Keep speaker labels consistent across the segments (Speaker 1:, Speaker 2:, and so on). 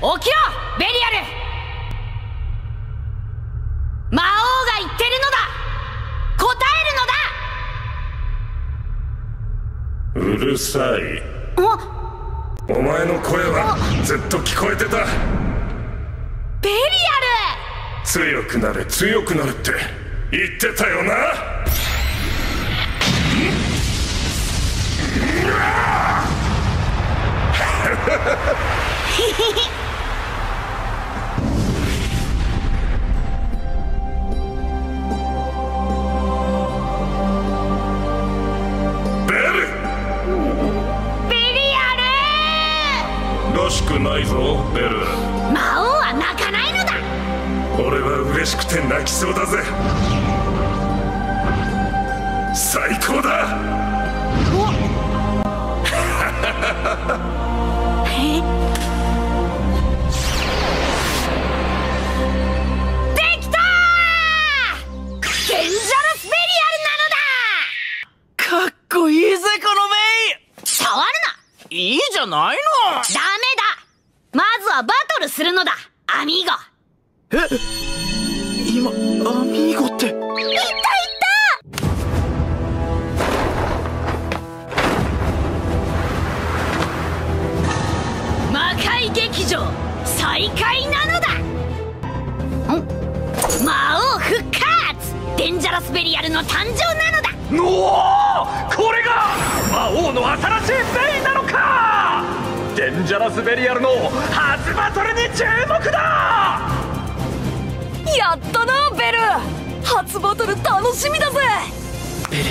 Speaker 1: 起きろベリアル。魔王が言ってるのだ。答
Speaker 2: えるのだ。うるさい。お。前の声はずっと聞こえてた。
Speaker 1: ベリ
Speaker 2: アル。強くなれ強くなるって言ってたよなくないぞベル。
Speaker 1: 魔王は泣かないのだ。
Speaker 2: 俺は嬉しくて泣きそうだぜ。最高だ。
Speaker 1: え？できたデンジャラスベリアル
Speaker 3: なのだ！かっこいいぜこのメ
Speaker 1: イ。触るな。い
Speaker 3: いじゃないの。
Speaker 1: ダメだまずはバトルするのだアミーゴ。
Speaker 3: え？今アミーゴって。いったい
Speaker 1: った！魔界劇場再開なのだ。魔王復活デンジャラスベリアルの誕生なのだ。
Speaker 4: おお！これが魔王の新ンジャラスベリアルの初バトルに注目だ！
Speaker 5: やったなベル！初バトル楽しみだぜ！
Speaker 3: ベル。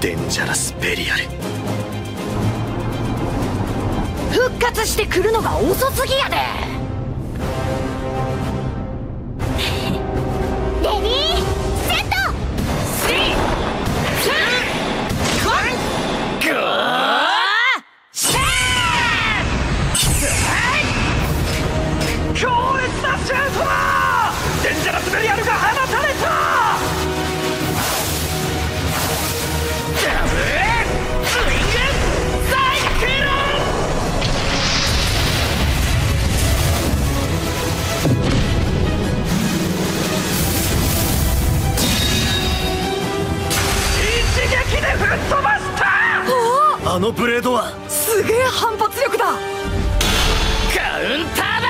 Speaker 3: デンジャラスベリアル。
Speaker 1: 復活してくるのが遅すぎやで
Speaker 3: あのブレードは。
Speaker 5: すげえ反発力だ。
Speaker 4: カウンターだ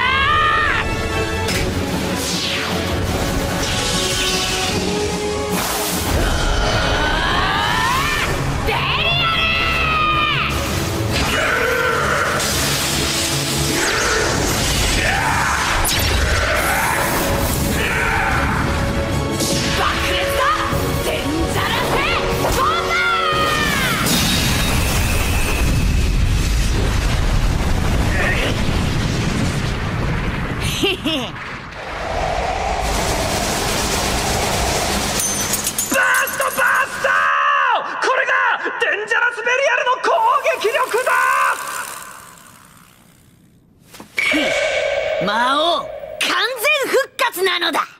Speaker 1: 魔王完全復活なのだ!